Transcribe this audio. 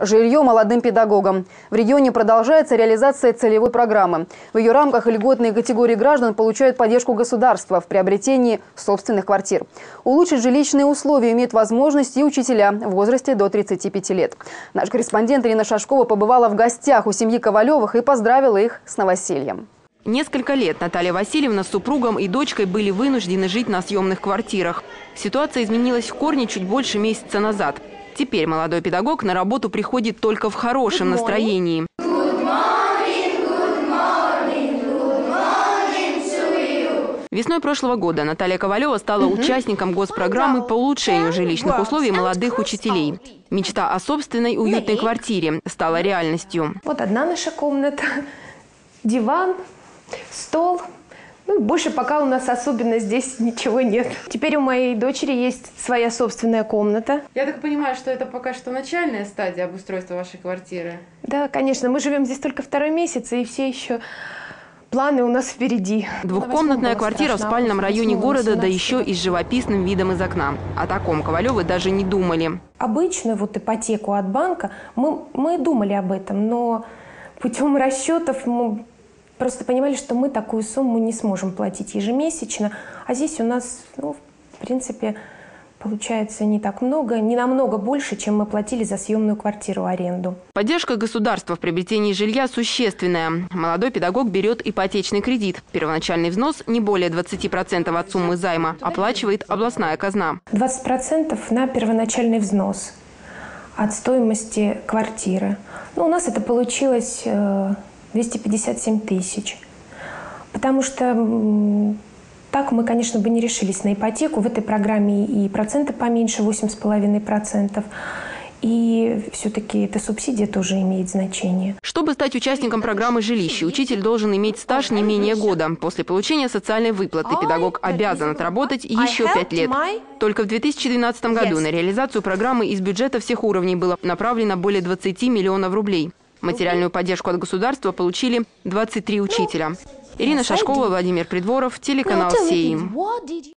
Жилье молодым педагогам. В регионе продолжается реализация целевой программы. В ее рамках льготные категории граждан получают поддержку государства в приобретении собственных квартир. Улучшить жилищные условия имеют возможность и учителя в возрасте до 35 лет. Наш корреспондент Ирина Шашкова побывала в гостях у семьи Ковалевых и поздравила их с новосельем. Несколько лет Наталья Васильевна с супругом и дочкой были вынуждены жить на съемных квартирах. Ситуация изменилась в корне чуть больше месяца назад. Теперь молодой педагог на работу приходит только в хорошем настроении. Весной прошлого года Наталья Ковалева стала участником госпрограммы по улучшению жилищных условий молодых учителей. Мечта о собственной уютной квартире стала реальностью. Вот одна наша комната, диван, стол. Ну, больше пока у нас особенно здесь ничего нет. Теперь у моей дочери есть своя собственная комната. Я так понимаю, что это пока что начальная стадия обустройства вашей квартиры. Да, конечно, мы живем здесь только второй месяц, и все еще планы у нас впереди. Двухкомнатная квартира в спальном районе города, да еще и с живописным видом из окна. О таком Ковалевы даже не думали. Обычную вот ипотеку от банка, мы, мы думали об этом, но путем расчетов мы просто понимали, что мы такую сумму не сможем платить ежемесячно. А здесь у нас, ну, в принципе, получается не так много, не намного больше, чем мы платили за съемную квартиру аренду. Поддержка государства в приобретении жилья существенная. Молодой педагог берет ипотечный кредит. Первоначальный взнос не более 20% от суммы займа оплачивает областная казна. 20% на первоначальный взнос от стоимости квартиры. Ну, у нас это получилось 257 тысяч. Потому что так мы, конечно, бы не решились на ипотеку. В этой программе и проценты поменьше, 8,5%. И все-таки эта субсидия тоже имеет значение. Чтобы стать участником программы «Жилище», учитель должен иметь стаж не менее года. После получения социальной выплаты педагог обязан отработать еще пять лет. Только в 2012 году на реализацию программы из бюджета всех уровней было направлено более 20 миллионов рублей. Материальную поддержку от государства получили 23 учителя. Ирина Шашкова, Владимир Придворов, телеканал «Сеим».